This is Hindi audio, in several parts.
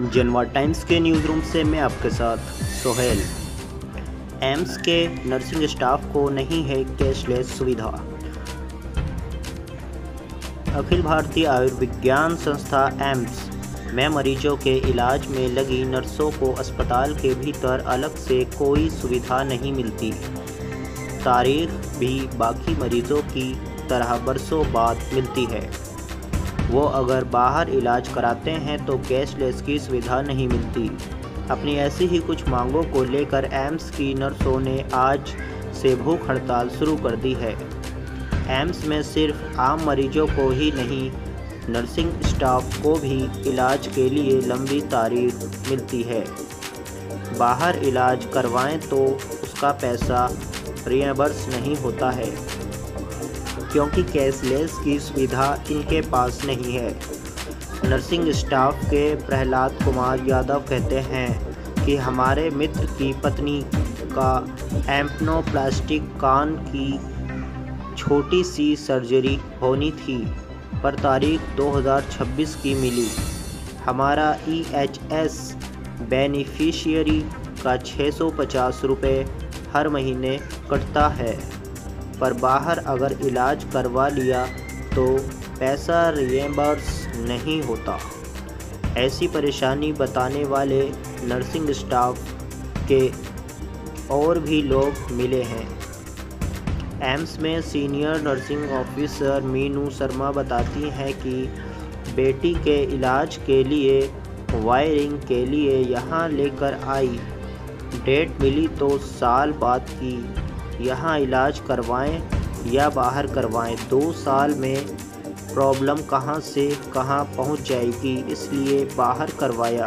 जनवा टाइम्स के न्यूज़ रूम से मैं आपके साथ, सोहेल। एम्स के नर्सिंग स्टाफ को नहीं है कैशलेस सुविधा। अखिल भारतीय आयुर्विज्ञान संस्था, एम्स, में मरीजों के इलाज में लगी नर्सों को अस्पताल के भीतर अलग से कोई सुविधा नहीं मिलती। तारीख भी बाकी मरीजों की तरह बरसों बाद मिलती है। वो अगर बाहर इलाज कराते हैं तो कैशलेस की सुविधा नहीं मिलती। अपनी ऐसी ही कुछ मांगों को लेकर एम्स की नर्सों ने आज से भूख हड़ताल शुरू कर दी है। एम्स में सिर्फ़ आम मरीजों को ही नहीं, नर्सिंग स्टाफ को भी इलाज के लिए लंबी तारीख मिलती है। बाहर इलाज करवाएँ तो उसका पैसा रियबर्स नहीं होता है। क्योंकि कैशलेस की सुविधा इनके पास नहीं है। नर्सिंग स्टाफ के प्रहलाद कुमार यादव कहते हैं कि हमारे मित्र की पत्नी का एम्पनोप्लास्टिक कान की छोटी सी सर्जरी होनी थी, पर तारीख 2026 की मिली। हमारा ई एच एस बेनिफिशियरी का छः सौ पचास रुपये हर महीने कटता है। पर बाहर अगर इलाज करवा लिया तो पैसा रिएम्बर्स नहीं होता। ऐसी परेशानी बताने वाले नर्सिंग स्टाफ के और भी लोग मिले हैं। एम्स में senior nursing officer Meenu Sharma बताती हैं कि बेटी के इलाज के लिए, वायरिंग के लिए यहाँ लेकर आई। डेट मिली तो साल बाद की यहाँ इलाज करवाएँ या बाहर करवाएँ? दो साल में प्रॉब्लम कहाँ से कहाँ पहुँच जाएगी? इसलिए बाहर करवाया।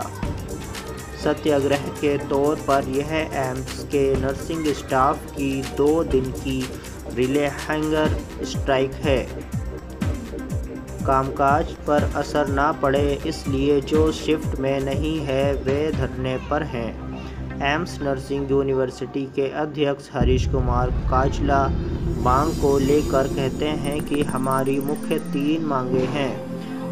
सत्याग्रह के तौर पर यह एम्स के नर्सिंग स्टाफ की दो दिन की रिले हैंगर स्ट्राइक है। कामकाज पर असर ना पड़े, इसलिए जो शिफ्ट में नहीं है, वे धरने पर हैं। एम्स नर्सिंग यूनिवर्सिटी के अध्यक्ष हरीश कुमार काजला मांग को लेकर कहते हैं कि हमारी मुख्य तीन मांगे हैं।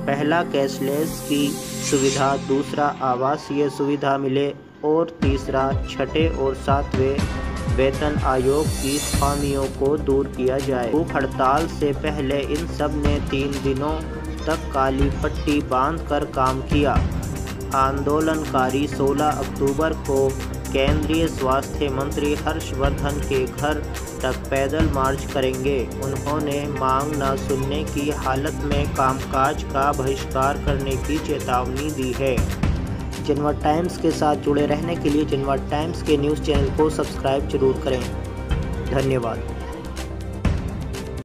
पहला, कैशलेस की सुविधा। दूसरा, आवासीय सुविधा मिले। और तीसरा, छठे और सातवें वेतन आयोग की खामियों को दूर किया जाए। भूख हड़ताल से पहले इन सबने तीन दिनों तक काली पट्टी बांधकर काम किया। आंदोलनकारी 16 अक्टूबर को केंद्रीय स्वास्थ्य मंत्री हर्षवर्धन के घर तक पैदल मार्च करेंगे। उन्होंने मांग न सुनने की हालत में कामकाज का बहिष्कार करने की चेतावनी दी है। जनवा टाइम्स के साथ जुड़े रहने के लिए जिनवा टाइम्स के न्यूज़ चैनल को सब्सक्राइब ज़रूर करें। धन्यवाद।